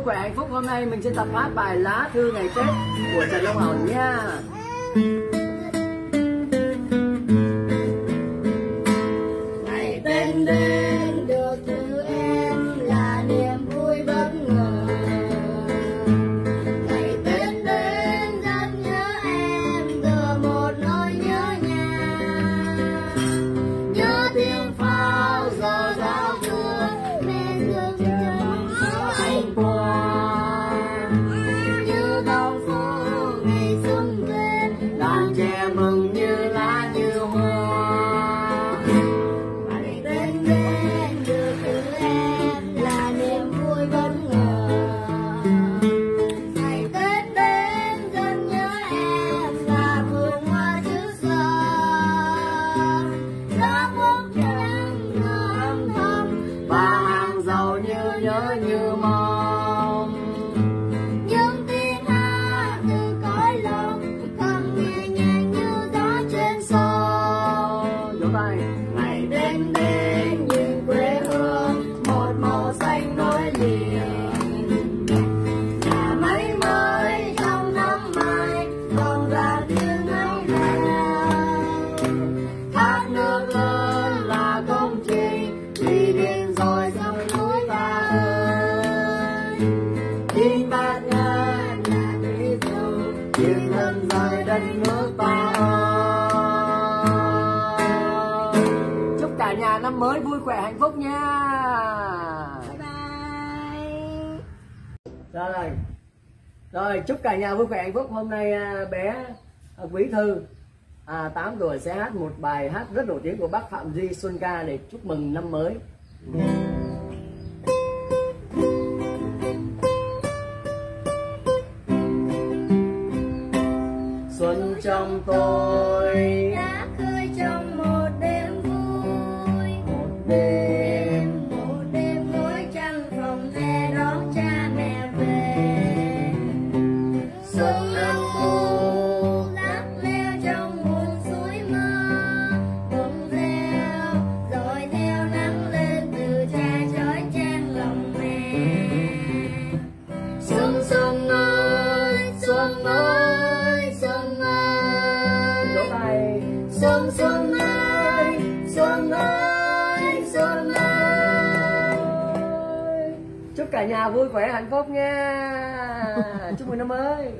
vui khỏe, hạnh phúc hôm nay. Mình sẽ tập hát bài lá thư ngày tết của trần long hồng nha. Mừng như lá như hoa. Ngày tên đến được từ em là niềm vui bất ngờ. Ngày tết đến rất nhớ em là vườn hoa chữ xuân lá bóng trắng âm thơm và hàng giàu như nhớ như mơ. Dù yên thân rời đất nước ta. Chúc cả nhà năm mới vui khỏe hạnh phúc nha. Bye bye. Rồi. Rồi chúc cả nhà vui khỏe hạnh phúc. Hôm nay à, bé à, quý thư à, 8 tuổi sẽ hát một bài hát rất nổi tiếng của bác phạm duy xuân ca để chúc mừng năm mới xuân trong tôi. Xuống Xuân xuân ơi, xuân ơi, xuân ơi. chúc cả nhà vui khỏe hạnh phúc nha chúc mừng năm mới